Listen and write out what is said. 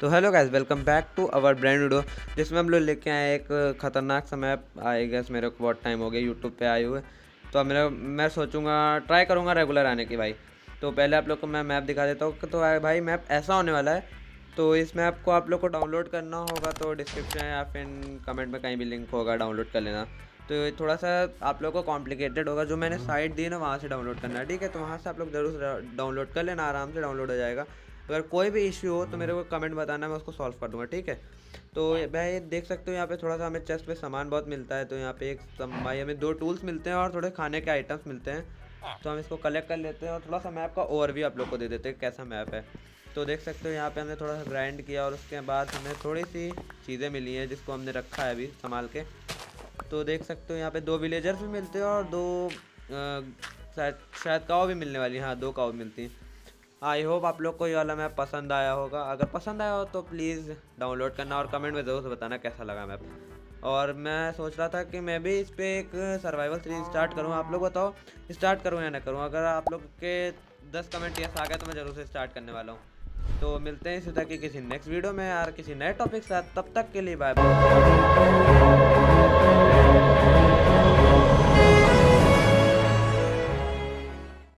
तो hello guys welcome back to our brand video जिसमें हम लोग लेके आए एक ख़तरनाक सा मैप आई गेस मेरे को बहुत टाइम हो गया यूट्यूब पे आए हुए। तो अब मेरा मैं सोचूँगा ट्राई करूँगा रेगुलर आने की भाई। तो पहले आप लोग को मैं मैप दिखा देता हूँ तो भाई मैप ऐसा होने वाला है। तो इस मैप को आप लोग को डाउनलोड करना होगा तो डिस्क्रिप्शन या फिर कमेंट में कहीं भी लिंक होगा डाउनलोड कर लेना। तो थोड़ा सा आप लोग को कॉम्प्लिकेटेड होगा जो मैंने साइट दी ना वहाँ से डाउनलोड करना है ठीक है? तो वहाँ से आप लोग ज़रूर डाउनलोड कर लेना आराम से डाउनलोड हो जाएगा। अगर कोई भी इश्यू हो तो मेरे को कमेंट बताना, मैं उसको सॉल्व कर दूँगा, ठीक है? तो भाई देख सकते हो, यहाँ पे थोड़ा सा हमें चेस्ट पे सामान बहुत मिलता है तो यहाँ पे एक भाई, हमें दो टूल्स मिलते हैं और थोड़े खाने के आइटम्स मिलते हैं। तो हम इसको कलेक्ट कर लेते हैं और थोड़ा सा मैप का ओवर भी आप लोग को दे देते हैं कैसा मैप है। तो देख सकते हो, यहाँ पे हमने थोड़ा सा ग्राइंड किया और उसके बाद हमें थोड़ी सी चीज़ें मिली हैं, जिसको हमने रखा है अभी संभाल के। तो देख सकते हो, यहाँ पे दो विलेजर्स भी मिलते हैं और दो शायद शायद काव भी मिलने वाली हाँ। दो काव मिलती हैं। आई होप आप लोग को ये वाला मैप पसंद आया होगा। अगर पसंद आया हो तो प्लीज़ डाउनलोड करना और कमेंट में ज़रूर से बताना कैसा लगा मैप। और मैं सोच रहा था कि मैं भी इस पर एक सर्वाइवल सीरीज़ स्टार्ट करूँ। आप लोग बताओ स्टार्ट करूँ या ना करूँ? अगर आप लोग के दस कमेंट यस आ गए तो मैं ज़रूर से स्टार्ट करने वाला हूँ। तो मिलते हैं इसी तरह की किसी नेक्स्ट वीडियो में यार किसी नए टॉपिक साथ। तब तक के लिए बाय बाय